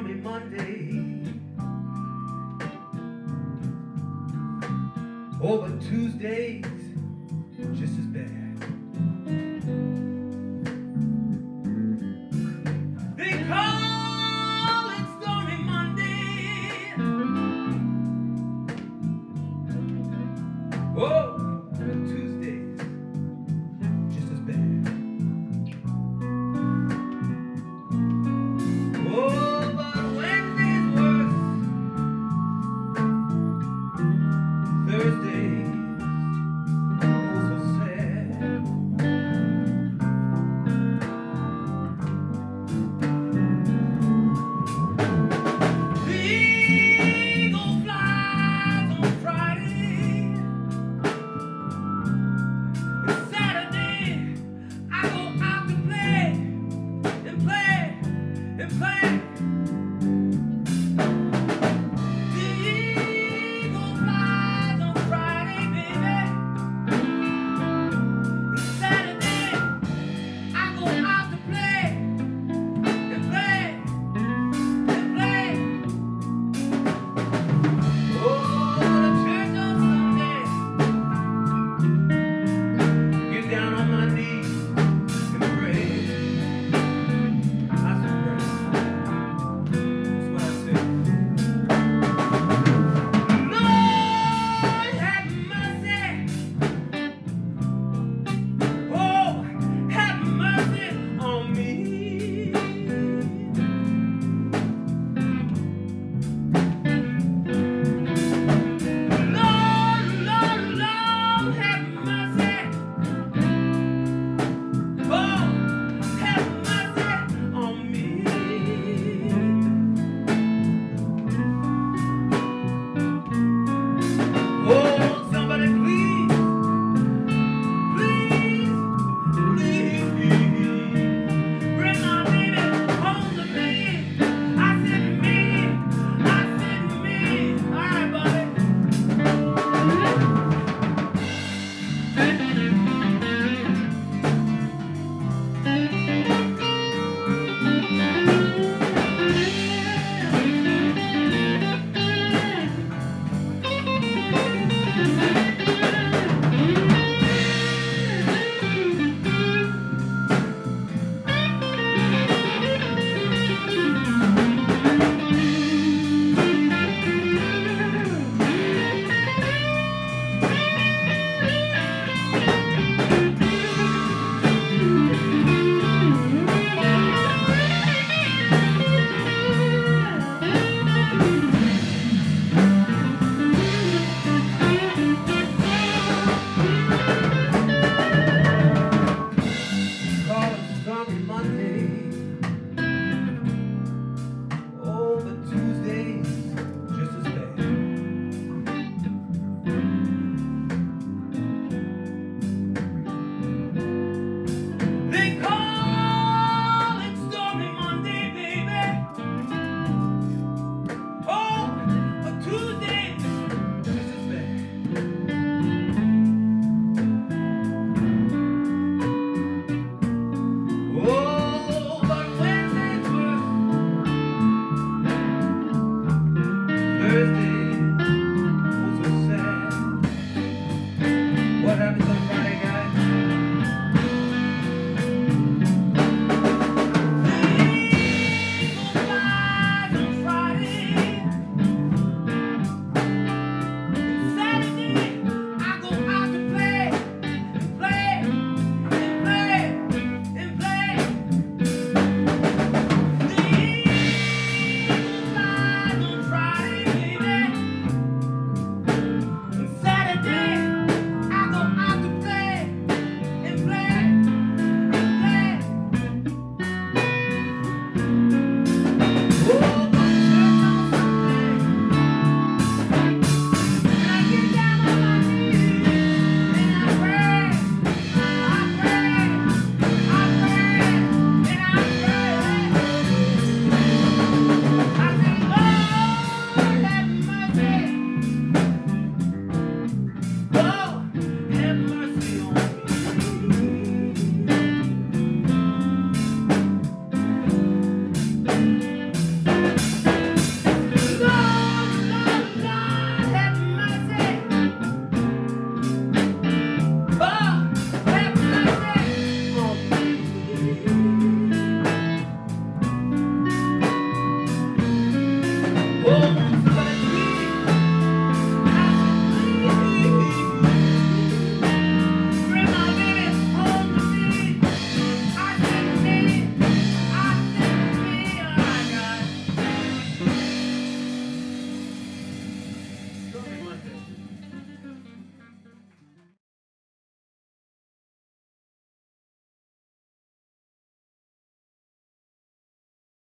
stormy Monday. Over Tuesdays, just as Monday.